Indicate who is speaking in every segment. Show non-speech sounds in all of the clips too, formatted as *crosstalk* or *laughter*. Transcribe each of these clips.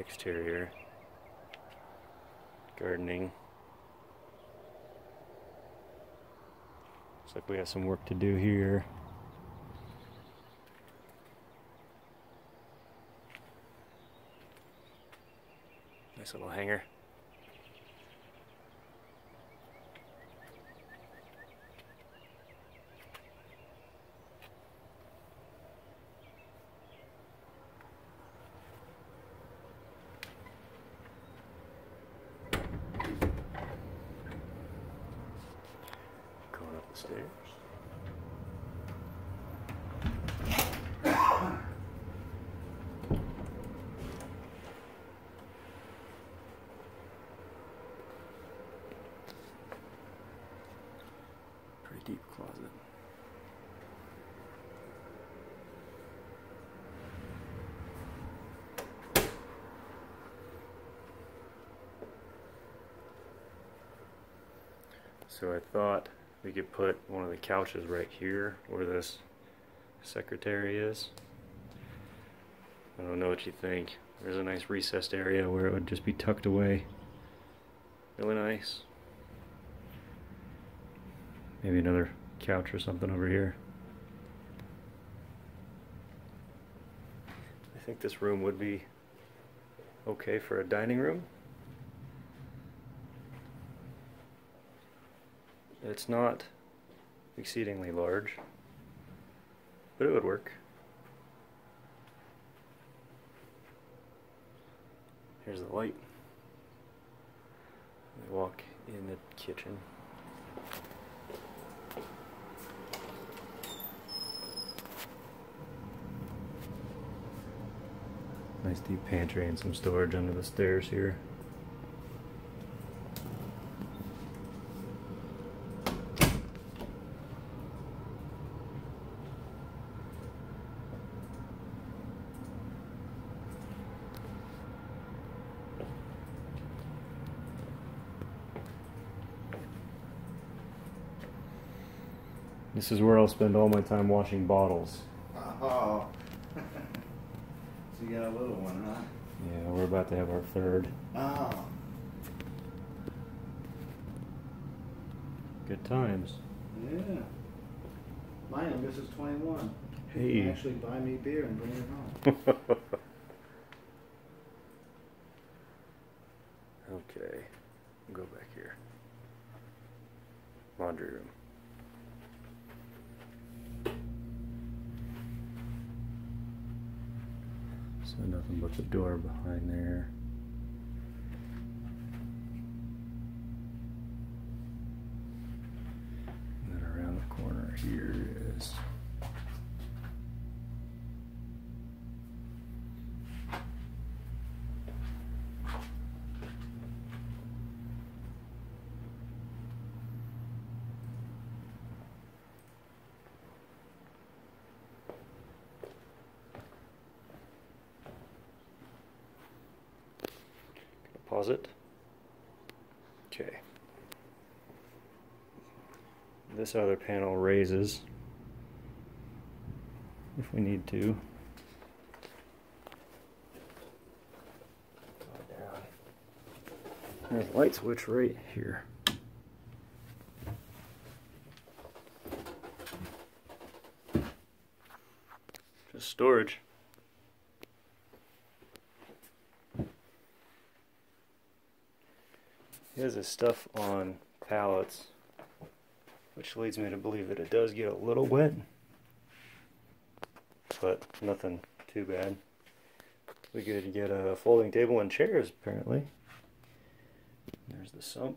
Speaker 1: exterior. Gardening. Looks like we have some work to do here. Nice little hanger. Going up the stairs. Pretty deep closet. So I thought we could put one of the couches right here where this secretary is. I don't know what you think. There's a nice recessed area where it would just be tucked away. Really nice. Maybe another couch or something over here. I think this room would be okay for a dining room. It's not exceedingly large, but it would work. Here's the light. We walk in the kitchen. Nice deep pantry and some storage under the stairs here. This is where I'll spend all my time washing bottles.
Speaker 2: Oh. *laughs* so you got a little one, huh?
Speaker 1: Yeah, we're about to have our third.
Speaker 2: Oh.
Speaker 1: Good times.
Speaker 2: Yeah. My youngest is 21. He
Speaker 1: Hey.
Speaker 2: can actually buy me beer and bring it home. *laughs*
Speaker 1: okay, go back here. Laundry room. Nothing but the door behind there. And then around the corner here is Pause it. Okay. This other panel raises if we need to. There's a light switch right here. Just storage. Has his stuff on pallets, which leads me to believe that it does get a little wet, but nothing too bad. We could get a folding table and chairs, apparently. There's the sump.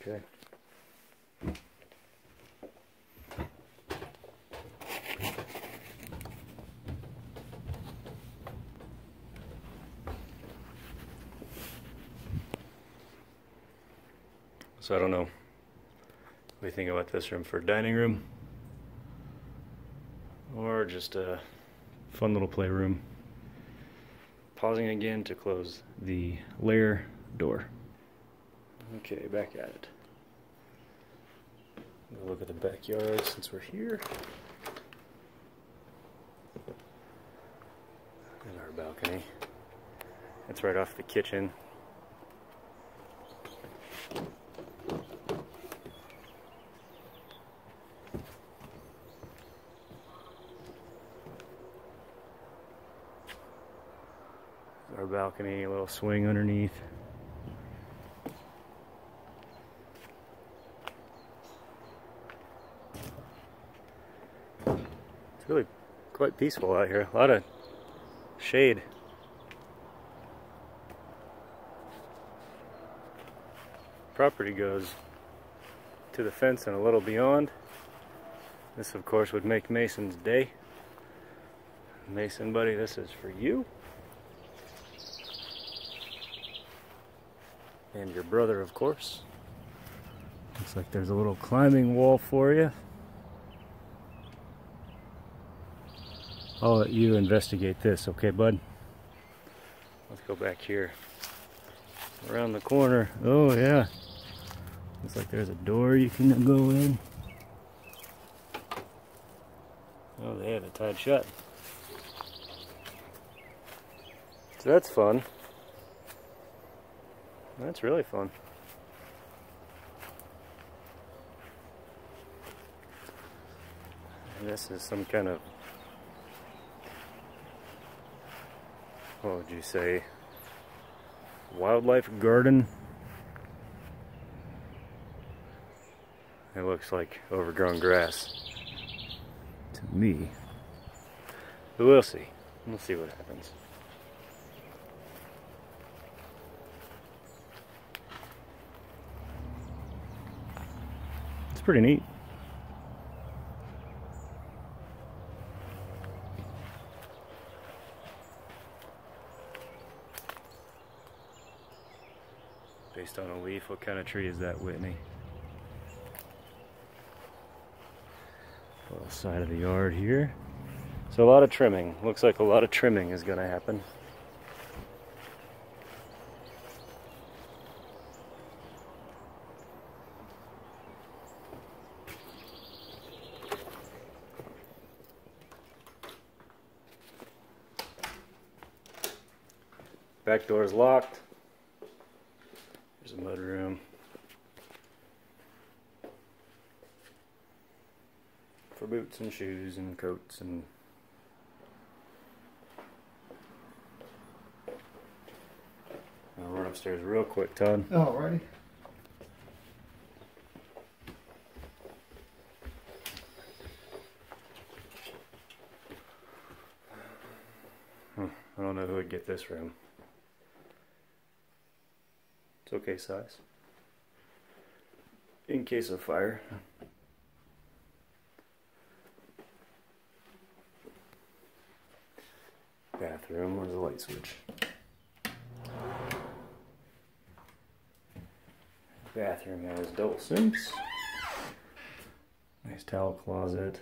Speaker 1: Okay. So I don't know. You think about this room for a dining room? Or just a fun little playroom? Pausing again to close the layer door. Okay, back at it. Go look at the backyard since we're here. And our balcony. It's right off the kitchen. Balcony, a little swing underneath. It's really quite peaceful out here. A lot of shade. Property goes to the fence and a little beyond. This, of course, would make Mason's day. Mason, buddy, this is for you. And your brother, of course. Looks like there's a little climbing wall for you. I'll let you investigate this, okay, bud? Let's go back here. Around the corner. Oh, yeah. Looks like there's a door you can go in. Oh, they have it tied shut. So that's fun. That's really fun. This is some kind of what would you say? Wildlife garden? It looks like overgrown grass. To me. But we'll see. We'll see what happens it's pretty neat based on a leaf. What kind of tree is that, Whitney? Little side of the yard here. So a lot of trimming. Looks like a lot of trimming is going to happen. Back door is locked. There's a mud room. For boots and shoes and coats and I'll run upstairs real quick, Todd.
Speaker 2: Alrighty.
Speaker 1: Hmm, I don't know who would get this room. It's okay size. In case of fire. Bathroom, where's the light switch? Bathroom has double sinks. Nice towel closet.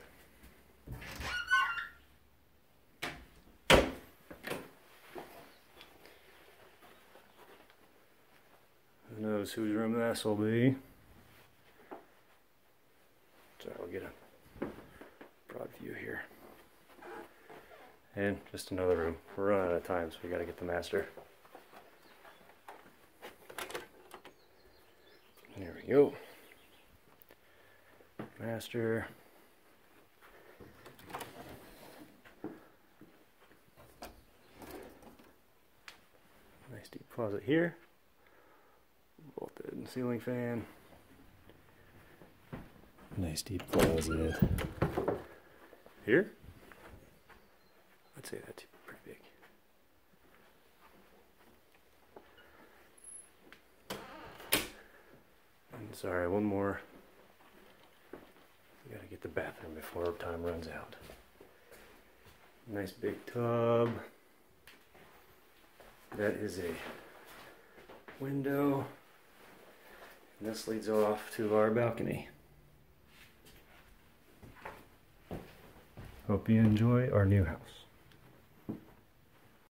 Speaker 1: Who knows whose room this will be? So I'll get a broad view here. And just another room. We're running out of time, so we gotta get the master. There we go. Master. Nice deep closet here. Bolted ceiling fan. Nice deep closet. Here? I'd say that's pretty big. And sorry, one more. We gotta get the bathroom before time runs out. Nice big tub. That is a window. This leads off to our balcony. Hope you enjoy our new house.